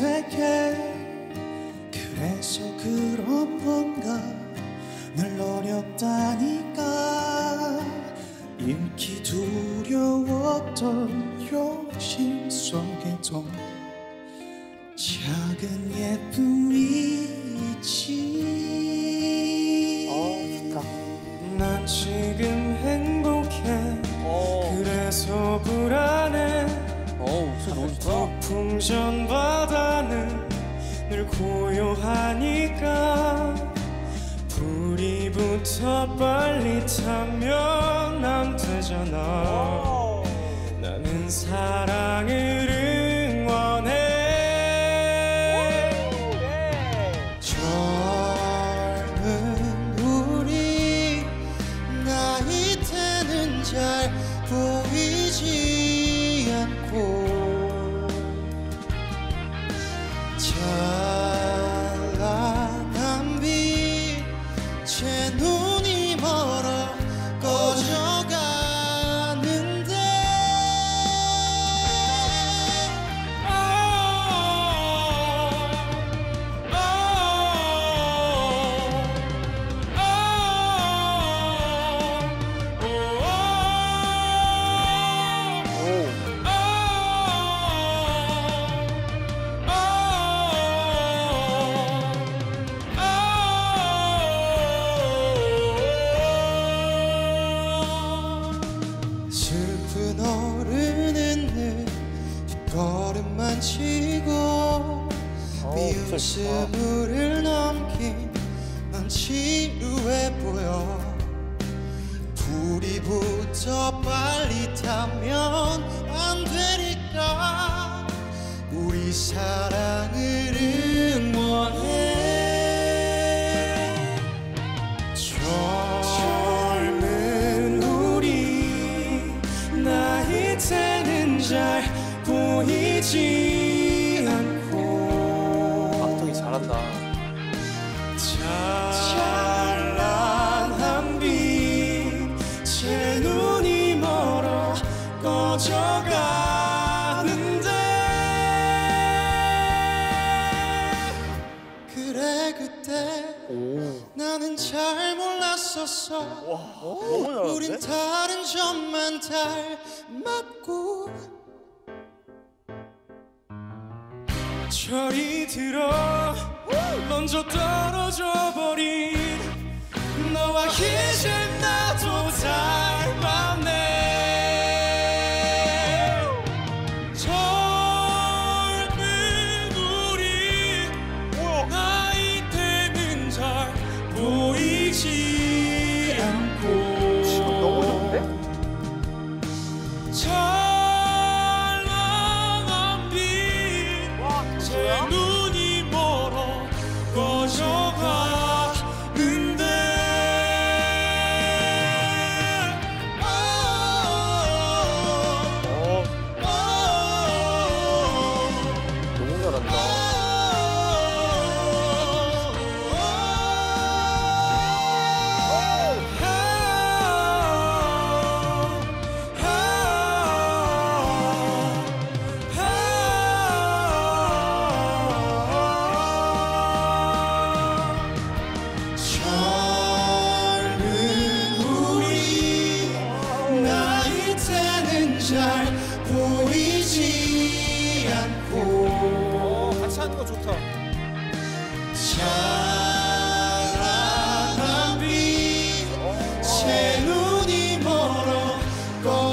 어색해 그래서 그런 건가 늘 어렵다니까. 잃기 두려웠던 욕심 속에도 작은 예쁨이 있지. 어. 난 지금 행복해. 어, 그래서 불안해. 어, 너무 좋다. 풍전 바다는 늘 고요하니까 불이 붙어 빨리 타면 안 되잖아. 나는 사랑을 crescendo. 치고 비웃음을 넘긴 넌 지루해 보여. 불이 붙어 빨리 타면 안 되니까 우리 사랑을 꺼져가는데. 그래 그때 오, 나는 잘 몰랐었어. 우린 다른 점만 닮았고. 철이 들어 먼저 떨어져 버린 너와 이제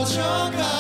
jogar.